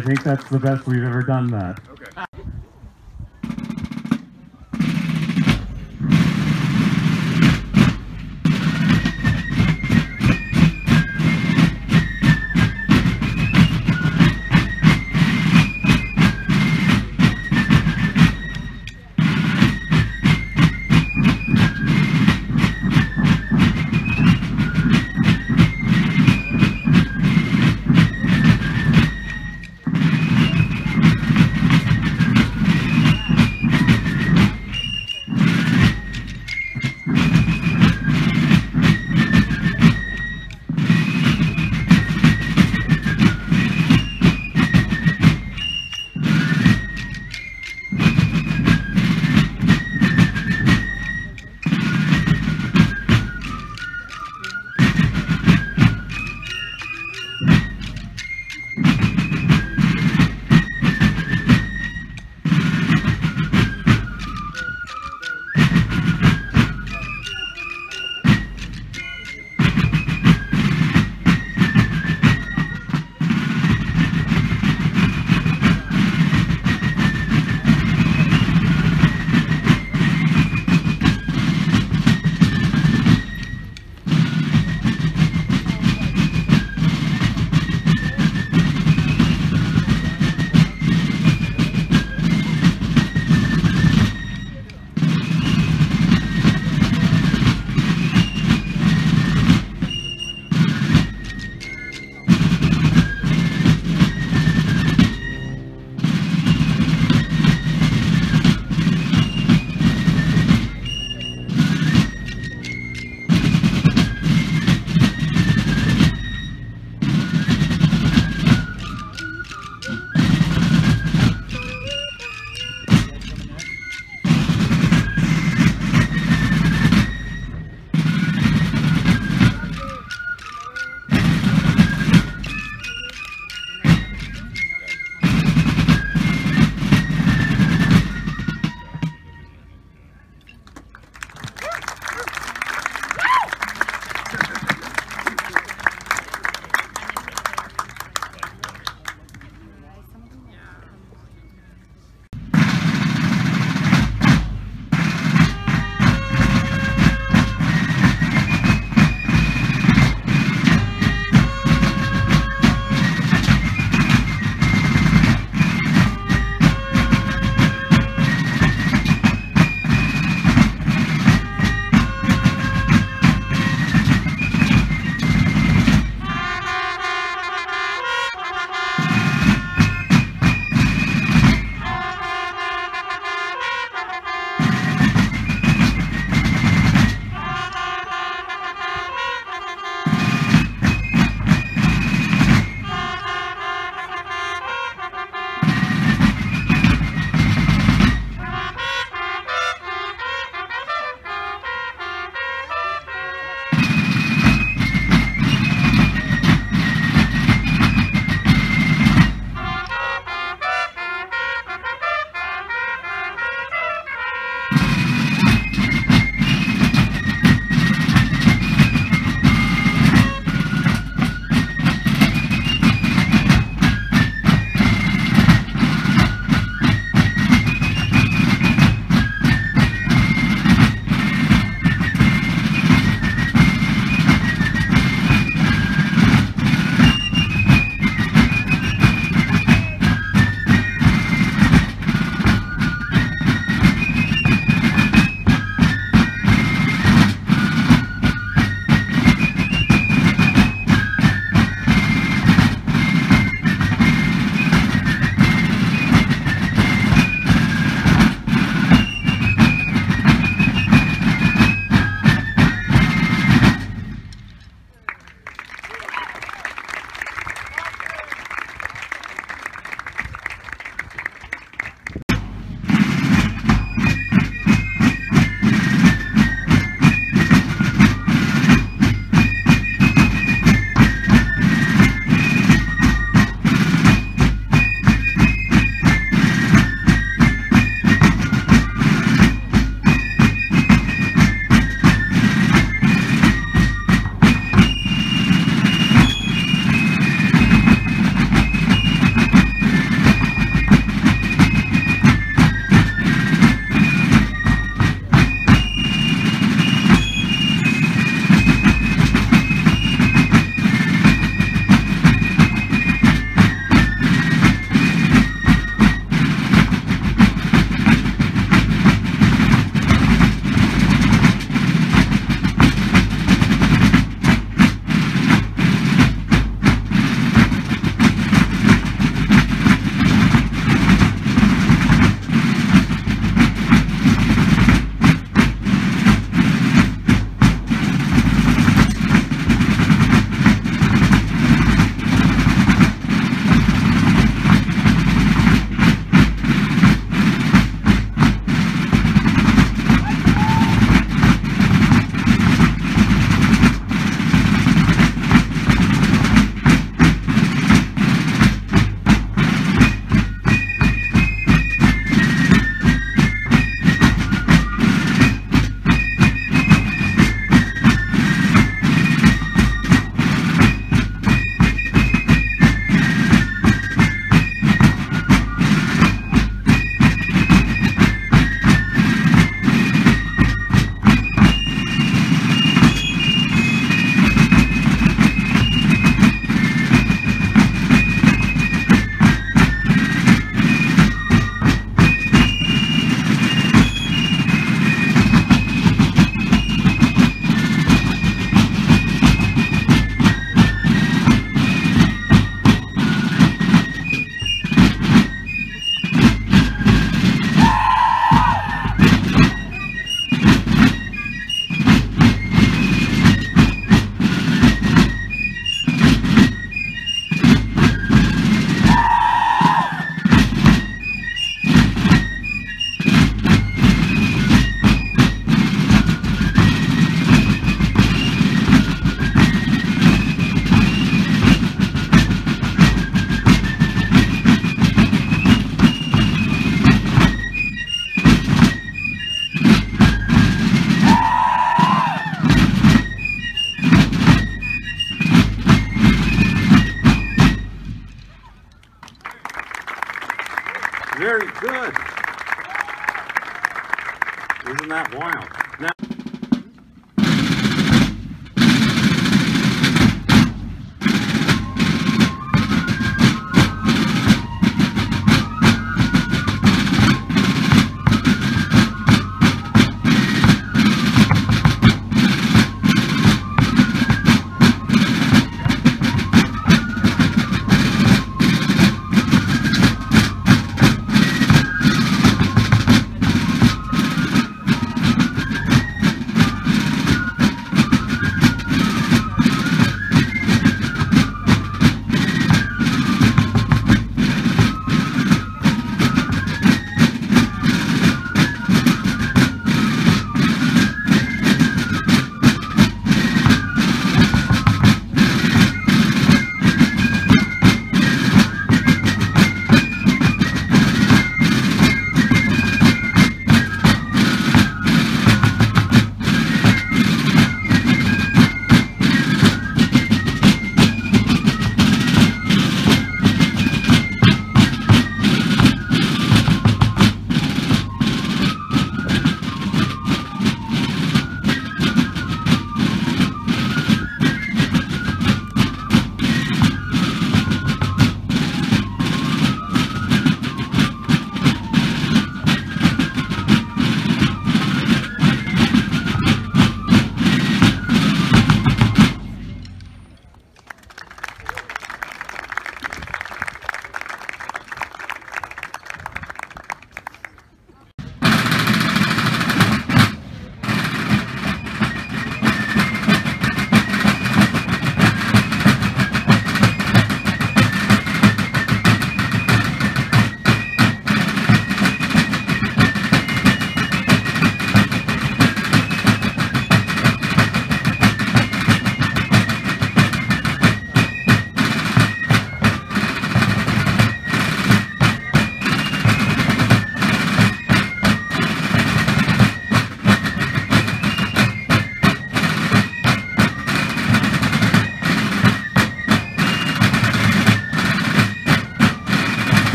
I think that's the best we've ever done that.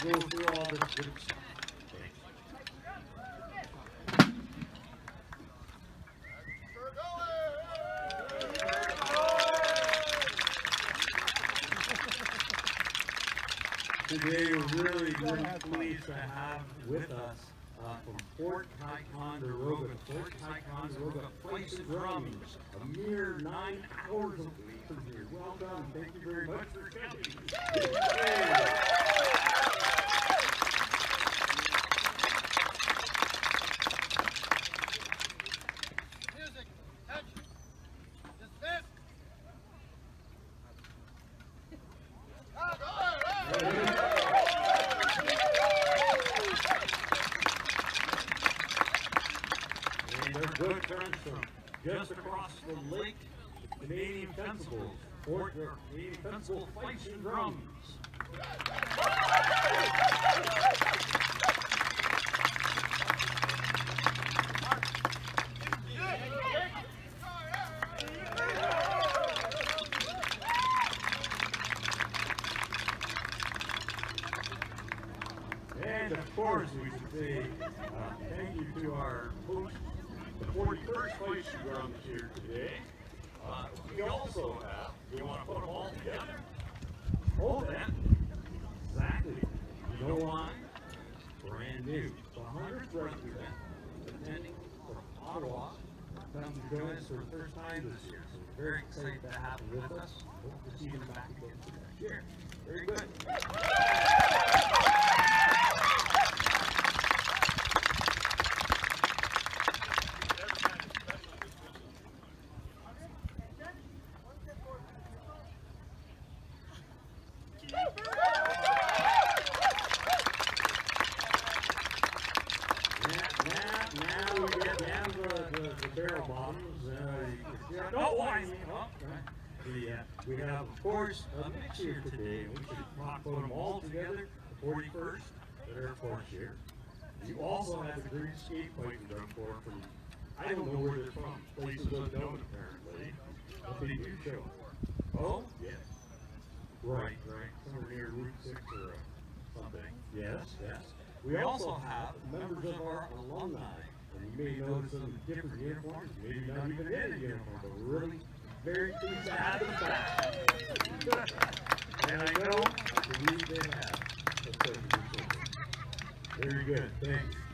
Go through all good stuff. Today, we're really, really pleased to have with us uh, from Fort Ticonderoga, Fort Ticonderoga Place Drums, a mere nine hours away from here. Well thank you very much for coming. Music, attention, dismiss. And our good friends from just across the lake, the Canadian Fencibles, Fort the Canadian Fencible Fifes and Drums. And of course, we should say uh, thank you to our host, 41st place drums here today. Uh, we also have, we want to put them all together. Hold that. Exactly. You know? Brand new. The 100th Regiment attending from Ottawa come to join us for the first time this year. So we're very excited to have them with us. Hope to see them back again next year. Very good. Now, now, now we get down to the, the, the barrel bottoms. Uh, you can see, don't whine me, huh? We have, of course, a mix here today. We should not put them all together. The 41st, the Air Force here. You also have the Green Skate Fife and Drum Corps from, I don't know where they're from, places unknown apparently, but they do show. up. Oh, yes. Right, right, somewhere near Route 6 or something. Yes, yes. We also have members of our alumni, and you may notice in different uniforms, maybe not even in a uniform, but really very. And I know, they have. Very good, thanks.